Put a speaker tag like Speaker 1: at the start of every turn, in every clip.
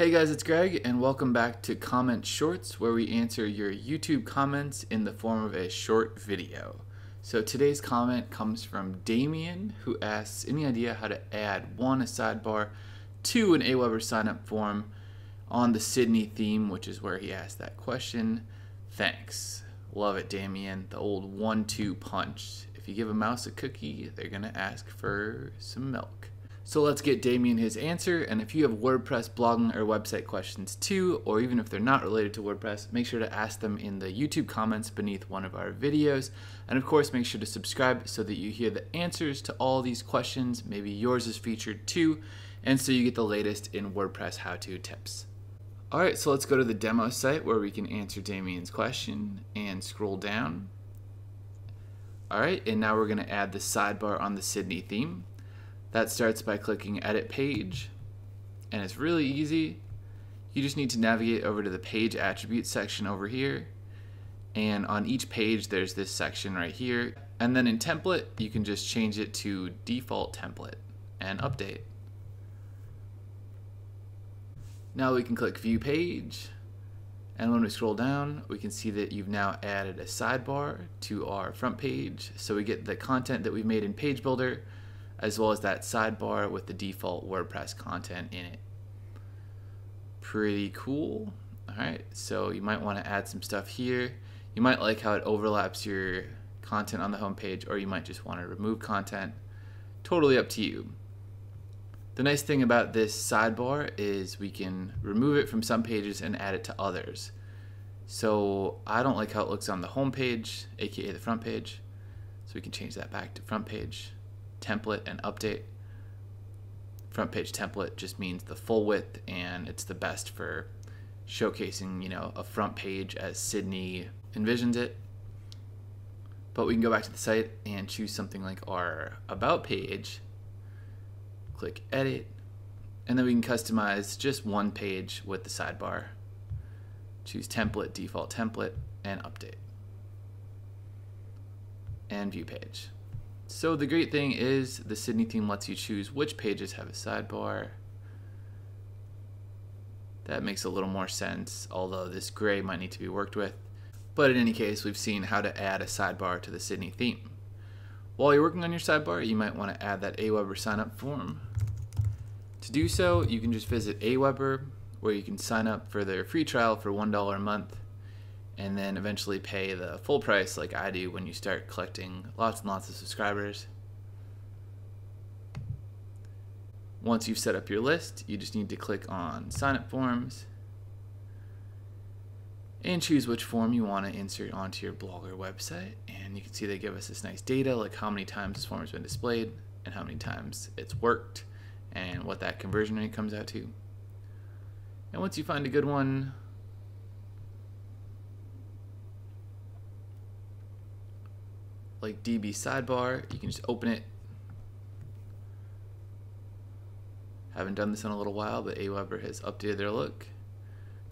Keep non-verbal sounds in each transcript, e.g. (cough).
Speaker 1: Hey guys, it's Greg, and welcome back to Comment Shorts, where we answer your YouTube comments in the form of a short video. So today's comment comes from Damien, who asks any idea how to add one, a sidebar, two, an Aweber signup form on the Sydney theme, which is where he asked that question. Thanks. Love it, Damien. The old one two punch. If you give a mouse a cookie, they're going to ask for some milk. So let's get Damien his answer. And if you have WordPress blogging or website questions too, or even if they're not related to WordPress, make sure to ask them in the YouTube comments beneath one of our videos. And of course, make sure to subscribe so that you hear the answers to all these questions. Maybe yours is featured too. And so you get the latest in WordPress how to tips. All right, so let's go to the demo site where we can answer Damien's question and scroll down. All right, and now we're gonna add the sidebar on the Sydney theme. That starts by clicking Edit Page, and it's really easy. You just need to navigate over to the Page Attributes section over here, and on each page there's this section right here. And then in Template, you can just change it to Default Template and update. Now we can click View Page, and when we scroll down, we can see that you've now added a sidebar to our front page. So we get the content that we've made in Page Builder, as well as that sidebar with the default WordPress content in it. Pretty cool. All right, so you might want to add some stuff here. You might like how it overlaps your content on the home page, or you might just want to remove content. Totally up to you. The nice thing about this sidebar is we can remove it from some pages and add it to others. So I don't like how it looks on the home page, aka the front page. So we can change that back to front page template and update. Front page template just means the full width and it's the best for showcasing, you know, a front page as Sydney envisions it. But we can go back to the site and choose something like our about page, click edit, and then we can customize just one page with the sidebar. Choose template, default template, and update. And view page. So the great thing is the Sydney theme lets you choose which pages have a sidebar. That makes a little more sense, although this gray might need to be worked with. But in any case, we've seen how to add a sidebar to the Sydney theme. While you're working on your sidebar, you might want to add that Aweber sign-up form. To do so, you can just visit Aweber, where you can sign up for their free trial for $1 a month and then eventually pay the full price like I do when you start collecting lots and lots of subscribers. Once you've set up your list, you just need to click on sign up forms and choose which form you want to insert onto your blog or website. And you can see they give us this nice data like how many times this form has been displayed and how many times it's worked and what that conversion rate comes out to. And once you find a good one, like DB sidebar. You can just open it. Haven't done this in a little while, but Aweber has updated their look.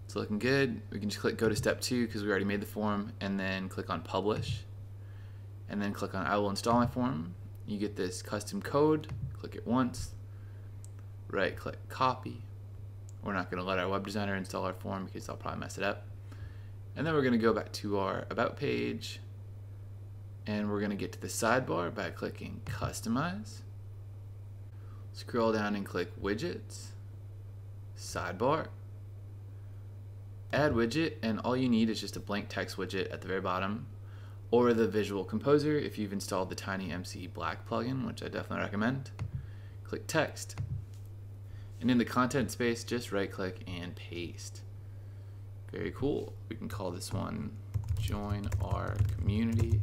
Speaker 1: It's looking good. We can just click go to step two because we already made the form and then click on publish and then click on I will install my form. You get this custom code, click it once, right click copy. We're not going to let our web designer install our form because I'll probably mess it up. And then we're going to go back to our about page and we're going to get to the sidebar by clicking Customize. Scroll down and click Widgets, Sidebar, Add Widget, and all you need is just a blank text widget at the very bottom, or the Visual Composer if you've installed the Tiny MC Black plugin, which I definitely recommend. Click Text, and in the content space, just right click and paste. Very cool. We can call this one Join Our Community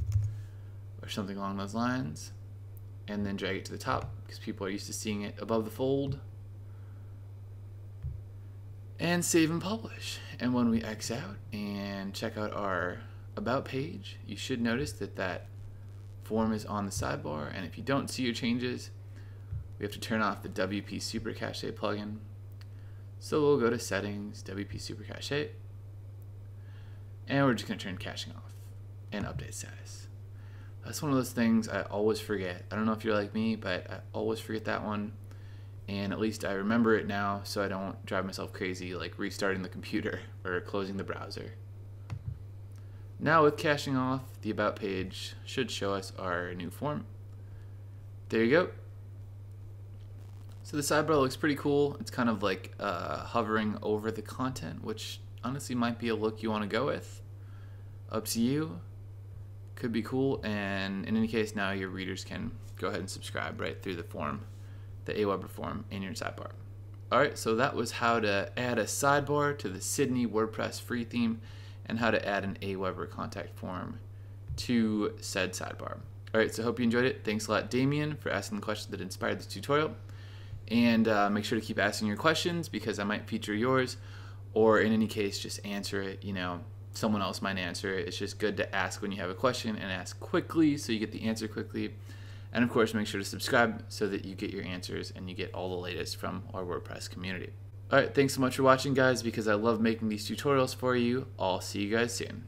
Speaker 1: or something along those lines and then drag it to the top because people are used to seeing it above the fold. And save and publish. And when we X out and check out our about page you should notice that that form is on the sidebar and if you don't see your changes we have to turn off the WP Super Cache plugin. So we'll go to settings WP Super Cache and we're just going to turn caching off and update status that's one of those things I always forget. I don't know if you're like me, but I always forget that one. and at least I remember it now so I don't drive myself crazy like restarting the computer (laughs) or closing the browser. Now with caching off, the About page should show us our new form. There you go. So the sidebar looks pretty cool. It's kind of like uh, hovering over the content, which honestly might be a look you want to go with. Up to you. Could be cool. And in any case, now your readers can go ahead and subscribe right through the form, the Aweber form in your sidebar. Alright, so that was how to add a sidebar to the Sydney WordPress free theme and how to add an Aweber contact form to said sidebar. Alright, so hope you enjoyed it. Thanks a lot, Damien, for asking the question that inspired this tutorial. And uh, make sure to keep asking your questions because I might feature yours, or in any case, just answer it. You know, someone else might answer it. It's just good to ask when you have a question and ask quickly so you get the answer quickly. And of course, make sure to subscribe so that you get your answers and you get all the latest from our WordPress community. Alright, thanks so much for watching, guys, because I love making these tutorials for you. I'll see you guys soon.